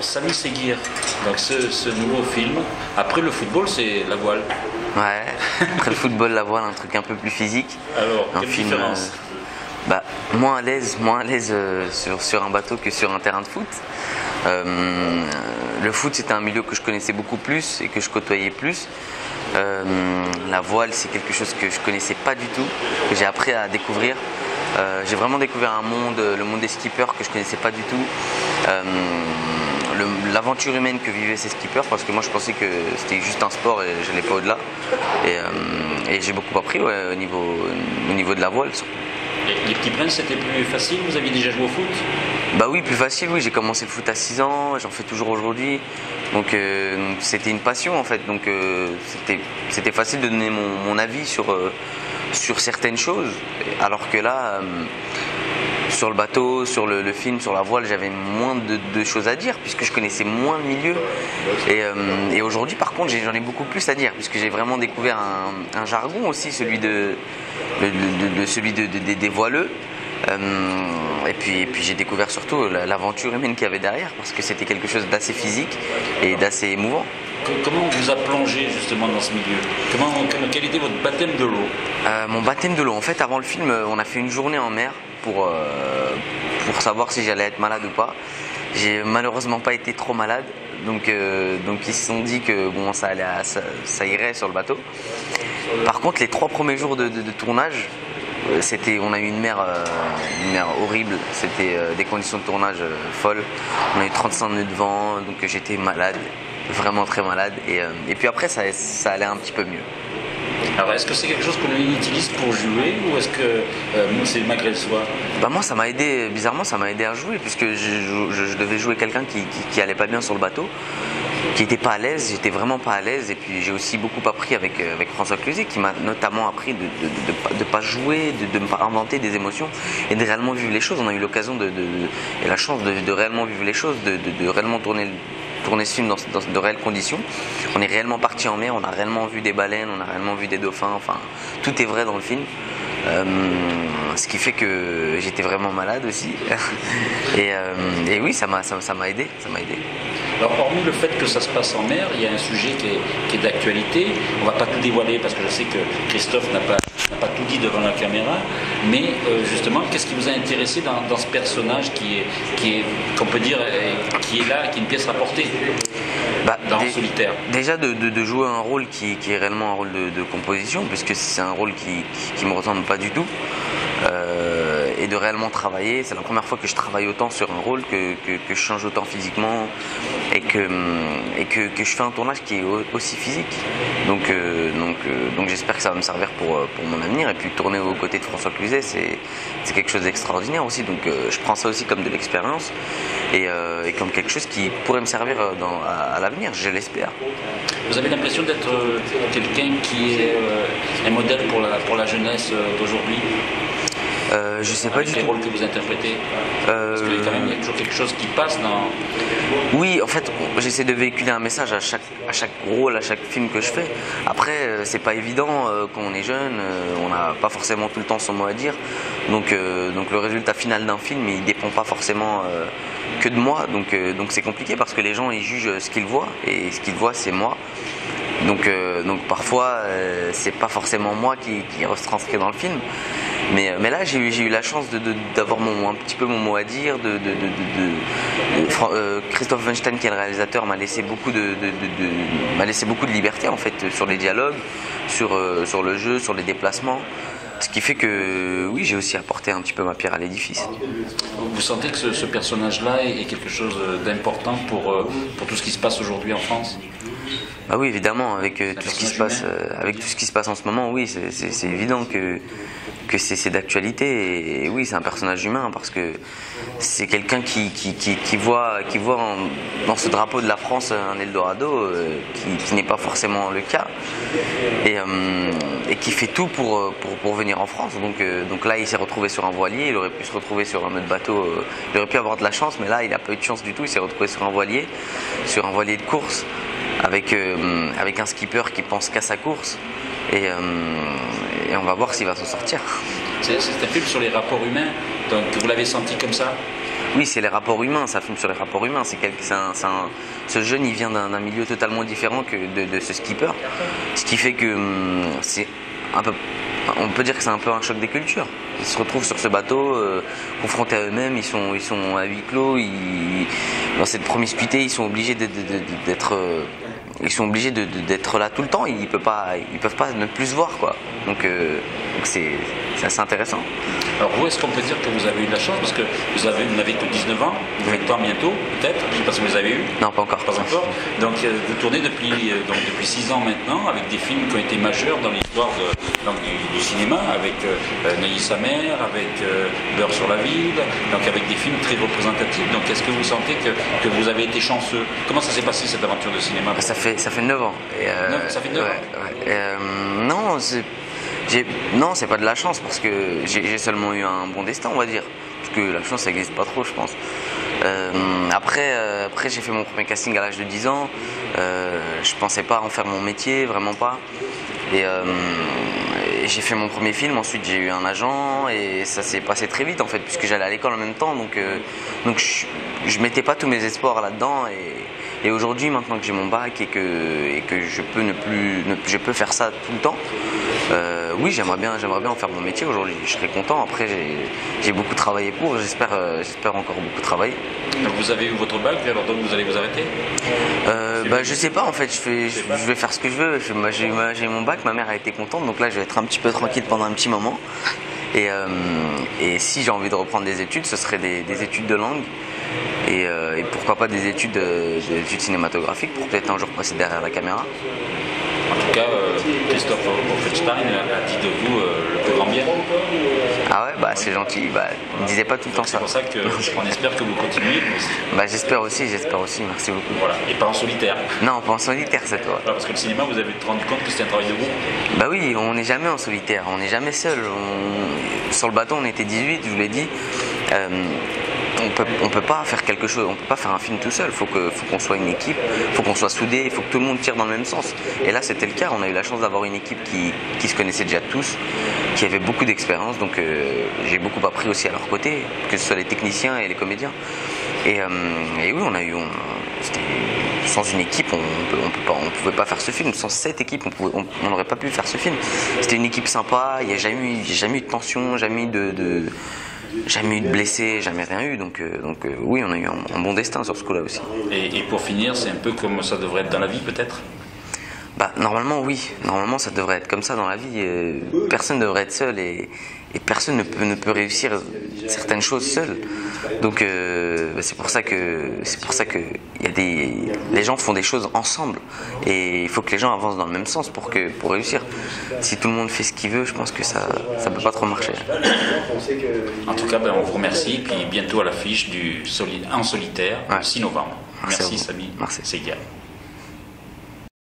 Samy Seguir, donc ce, ce nouveau film, après le football, c'est la voile. Ouais, après le football, la voile, un truc un peu plus physique. Alors, un quelle film différence euh, bah, moins à l'aise, moins à l'aise euh, sur, sur un bateau que sur un terrain de foot. Euh, le foot, c'était un milieu que je connaissais beaucoup plus et que je côtoyais plus. La voile, c'est quelque chose que je connaissais pas du tout, que j'ai appris à découvrir. Euh, j'ai vraiment découvert un monde, le monde des skippers que je connaissais pas du tout. Euh, L'aventure humaine que vivaient ces skippers, parce que moi je pensais que c'était juste un sport et je n'allais pas au-delà. Et, euh, et j'ai beaucoup appris ouais, au, niveau, au niveau de la voile. Et Les petits princes, c'était plus facile? Vous aviez déjà joué au foot? Bah oui, plus facile, oui. J'ai commencé le foot à 6 ans, j'en fais toujours aujourd'hui. Donc euh, c'était une passion en fait. Donc euh, c'était- c'était facile de donner mon, mon avis sur, euh, sur certaines choses. Alors que là, euh, sur le bateau, sur le, film, sur la voile, j'avais moins de, choses à dire puisque je connaissais moins le milieu. Et, euh, aujourd'hui, par contre, j'en ai beaucoup plus à dire puisque j'ai vraiment découvert un, jargon aussi, celui de, celui de- de- des- voileux. Euh, et puis, j'ai découvert surtout la- l'aventure humaine qu'il y avait derrière parce que c'était quelque chose d'assez physique et d'assez émouvant. Comment on vous a plongé justement dans ce milieu? Comment, Quel était votre baptême de l'eau? Euh, mon baptême de l'eau. En fait, avant le film, euh, on a fait une journée en mer pour, euh, pour savoir si j'allais être malade ou pas. J'ai malheureusement pas été trop malade, donc, donc ils se sont dit que bon, ça, allait, ça, irait sur le bateau. Par contre, les trois premiers jours de, tournage, c'était, on a eu une mer, une mer horrible. C'était des conditions de tournage folles. On a eu 35 nœuds de vent, donc j'étais malade, vraiment très malade. Et, euh, et puis après, ça, ça allait un petit peu mieux. Alors, est-ce que c'est quelque chose qu'on utilise pour jouer ou est-ce que euh, c'est malgré le soi? Bah moi ça m'a aidé, bizarrement ça m'a aidé à jouer puisque je, je- je devais jouer quelqu'un qui, qui, qui allait pas bien sur le bateau, qui était pas à l'aise, j'étais vraiment pas à l'aise et puis j'ai aussi beaucoup appris avec, euh, avec François Cluzet qui m'a notamment appris de de, de, de pas- de pas jouer, de ne pas inventer des émotions et de réellement vivre les choses. On a eu l'occasion de, de- et la chance de, de réellement vivre les choses, de, réellement tourner le- tourner ce film dans, de réelles conditions. On est réellement parti en mer, on a réellement vu des baleines, on a réellement vu des dauphins, enfin tout est vrai dans le film. Euh, ce qui fait que j'étais vraiment malade aussi. et, euh, et oui, ça m'a ça, aidé, ça m'a aidé. Alors, hormis le fait que ça se passe en mer, il y a un sujet qui est, est d'actualité. On va pas tout dévoiler parce que je sais que Christophe n'a pas, n'a pas tout dit devant la caméra. Mais euh, justement, qu'est-ce qui vous a intéressé dans, dans ce personnage qui est, qui est, qu'on peut dire, euh, qui est là, qui est une pièce rapportée Bah, dans dé- solitaire Déjà de, de- de jouer un rôle qui, qui est réellement un rôle de, de composition, puisque c'est un rôle qui, qui, qui me ressemble pas du tout, euh, et de réellement travailler. C'est la première fois que je travaille autant sur un rôle, que, que, que je change autant physiquement, et que, je fais un tournage qui est au- aussi physique. Donc, euh, donc, euh, donc j'espère que ça va me servir pour, euh, pour mon avenir. Et puis tourner aux côtés de François Cluzet, c'est quelque chose d'extraordinaire aussi. Donc je prends ça aussi comme de l'expérience et, comme quelque chose qui pourrait me servir à, à l'avenir, je l'espère. Vous avez l'impression d'être quelqu'un qui est un modèle pour la, pour la jeunesse d'aujourd'hui? Euh, je sais pas avec du les tout. rôles que vous interprétez Euh, Parce que quand même, il y a toujours quelque chose qui passe dans... Oui, en fait, j'essaie de véhiculer un message à chaque, à chaque rôle, à chaque film que je fais. Après, euh, c'est pas évident euh, quand on est jeune, on n'a pas forcément tout le temps son mot à dire. Donc, euh, donc le résultat final d'un film, il dépend pas forcément que de moi. Donc, donc c'est compliqué parce que les gens ils jugent ce qu'ils voient et ce qu'ils voient, c'est moi. Donc, donc parfois, c'est pas forcément moi qui, qui retranscrit dans le film. Mais, euh, mais là, j'ai eu, la chance de- de- d'avoir mon, un petit peu mon mot à dire. De, de- euh, Christophe Weinstein, qui est le réalisateur, m'a laissé beaucoup de, de- de- de- m'a laissé beaucoup de liberté en fait sur les dialogues, sur, euh, sur le jeu, sur les déplacements. Ce qui fait que oui, j'ai aussi apporté un petit peu ma pierre à l'édifice. Vous sentez que ce, ce personnage-là est, est quelque chose d'important pour, euh, pour tout ce qui se passe aujourd'hui en France Ah oui, évidemment, avec euh, tout ce qui se passe, euh, avec tout ce qui se passe en ce moment, oui, c'est évident que que c'est d'actualité et, oui, c'est un personnage humain parce que c'est quelqu'un qui, voit qui voit dans ce drapeau de la France un Eldorado euh, qui, n'est pas forcément le cas et, euh, qui fait tout pour, pour, venir en France. Donc, euh, donc là, il s'est retrouvé sur un voilier, il aurait pu se retrouver sur un autre bateau, il aurait pu avoir de la chance, mais là, il n'a pas eu de chance du tout, il s'est retrouvé sur un voilier, sur un voilier de course avec, avec un skipper qui pense qu'à sa course. Et, et on va voir s'il va s'en sortir. C'est un film sur les rapports humains Donc vous l'avez senti comme ça? Oui, c'est les rapports humains, ça filme sur les rapports humains. C'est ce jeune, il vient d'un milieu totalement différent que de, ce skipper. Ce qui fait que hum, c'est un peu on peut dire que c'est un peu un choc des cultures. Ils se retrouvent sur ce bateau, euh, confrontés à eux-mêmes, ils sont, ils sont à huis clos, dans cette promiscuité, ils sont obligés d'être euh, ils sont obligés d'être là tout le temps, ils ne peuvent pas, ils peuvent pas ne plus se voir. Quoi. Donc euh, c'est assez intéressant. Alors vous, est-ce qu'on peut dire que vous avez eu de la chance? Parce que vous avez, n'avez que 19 ans, vous êtes pas bientôt, peut-être, je ne sais pas si vous avez eu. Non, pas encore. Pas encore. Donc euh, vous tournez depuis, euh, donc, depuis 6 ans maintenant, avec des films qui ont été majeurs dans l'histoire du, cinéma, avec euh, Neuilly sa mère, avec Beurre sur la ville, donc avec des films très représentatifs. Donc est-ce que vous sentez que, que, vous avez été chanceux? Comment ça s'est passé cette aventure de cinéma? Ça fait, ça fait 9 ans. Et, ça fait 9 ans Non, c'est non, c'est pas de la chance parce que j'ai seulement eu un bon destin, on va dire. Parce que la chance, ça n'existe pas trop, je pense. Euh, après, euh, après j'ai fait mon premier casting à l'âge de 10 ans. Euh, je pensais pas en faire mon métier, vraiment pas. Et, j'ai fait mon premier film. Ensuite, j'ai eu un agent et ça s'est passé très vite en fait, puisque j'allais à l'école en même temps. Donc, donc je, je mettais pas tous mes espoirs là-dedans. Et, et aujourd'hui, maintenant que j'ai mon bac et que, et que je peux ne plus, je peux faire ça tout le temps. Euh, oui, j'aimerais bien, j'aimerais bien en faire mon métier aujourd'hui. Je serais content. Après, j'ai beaucoup travaillé pour. J'espère, euh, j'espère encore beaucoup travailler. Donc vous avez eu votre bac, alors donc vous allez vous arrêter? Euh, bah, Je sais pas en fait. Je, je, vais faire ce que je veux. J'ai mon bac. Ma mère a été contente, donc là, je vais être un petit peu tranquille pendant un petit moment. Et, euh, et si j'ai envie de reprendre des études, ce serait des, études de langue. Et, et, pourquoi pas des études, des études cinématographiques pour peut-être un jour passer derrière la caméra. En tout cas, euh, Christophe Offenstein a dit de vous euh, le plus grand bien. Ah ouais, bah c'est gentil. Bah, il disait pas tout le temps ça. C'est pour ça qu'on espère que vous continuez. Bah, j'espère aussi, j'espère aussi. Merci beaucoup. Voilà. Et pas en solitaire. Non, pas en solitaire cette fois. parce que le cinéma, vous avez rendu compte que c'est un travail de groupe. Bah oui, on n'est jamais en solitaire, on n'est jamais seul. Sur le bateau, on était 18, je vous l'ai dit. Euh, on peut, peut pas faire quelque chose, on peut pas faire un film tout seul. Faut que, faut qu'on soit une équipe, faut qu'on soit soudé, il faut que tout le monde tire dans le même sens. Et là, c'était le cas. On a eu la chance d'avoir une équipe qui, se connaissait déjà tous, qui avait beaucoup d'expérience. Donc, euh, j'ai beaucoup appris aussi à leur côté, que ce soit les techniciens et les comédiens. Et, euh, oui, on a eu, sans une équipe, on ne pouvait pas faire ce film. Sans cette équipe, on n'aurait pas pu faire ce film. C'était une équipe sympa. Il n'y a jamais eu, de tension, jamais eu de jamais eu de blessés, jamais rien eu. Donc, euh, euh, oui, on a eu un, bon destin sur ce coup-là aussi. Et, pour finir, c'est un peu comme ça devrait être dans la vie peut-être? Bah, Normalement, oui. Normalement, ça devrait être comme ça dans la vie. Euh, personne ne devrait être seul et, et personne ne peut, ne peut réussir certaines choses seul. Donc euh, c'est pour ça que c'est pour ça que y a des les gens font des choses ensemble et il faut que les gens avancent dans le même sens pour que pour réussir. Si tout le monde fait ce qu'il veut, je pense que ça ça peut pas trop marcher. En tout cas, ben, on vous remercie puis bientôt à l'affiche du en solitaire, 6 novembre. Merci, Samy. Merci. C'est